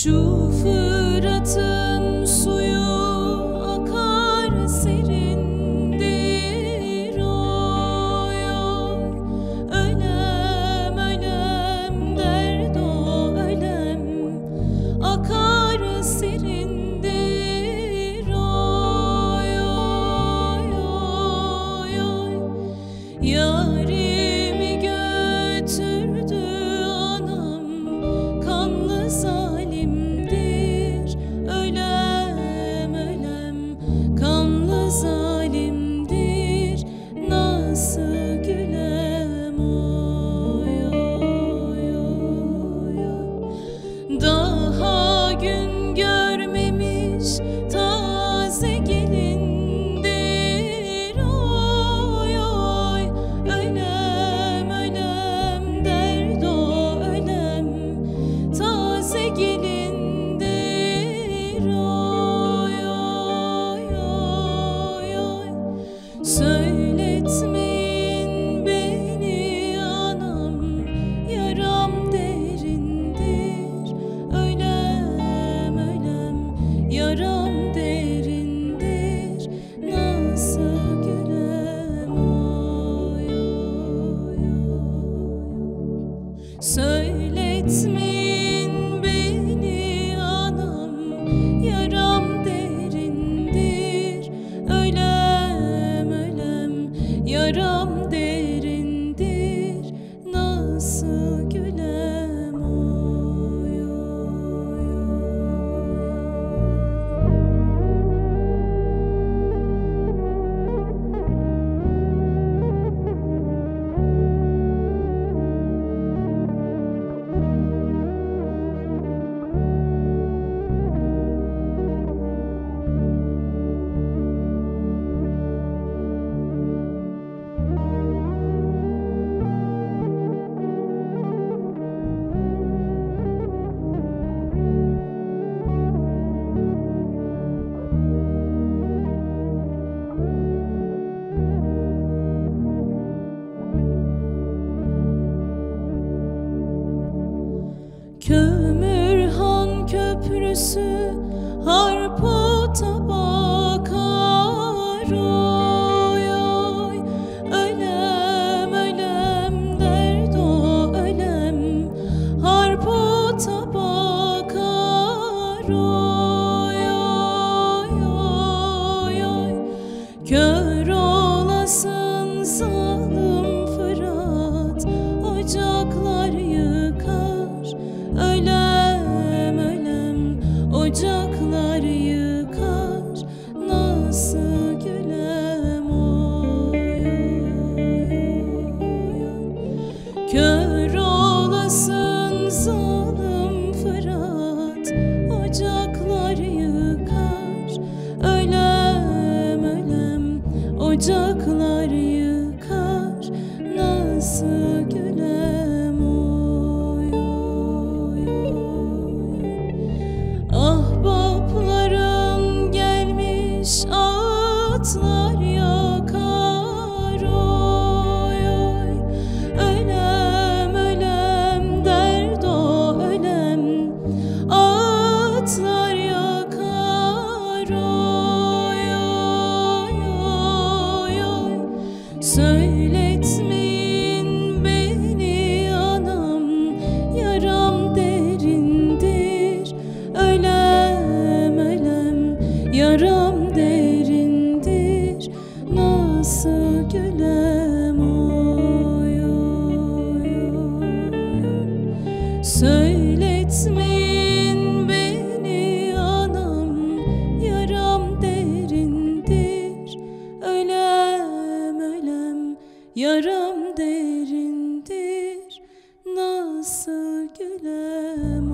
舒服的词 Söyletmeyin beni anam Yaram derindir. Ölem ölem Yaram derindir. Nasıl gülem Oy oy yanarım Olasın salım Fırat. Ocaklar yıkar Ölem ölem. Ocaklar yıkar. знаю. Canım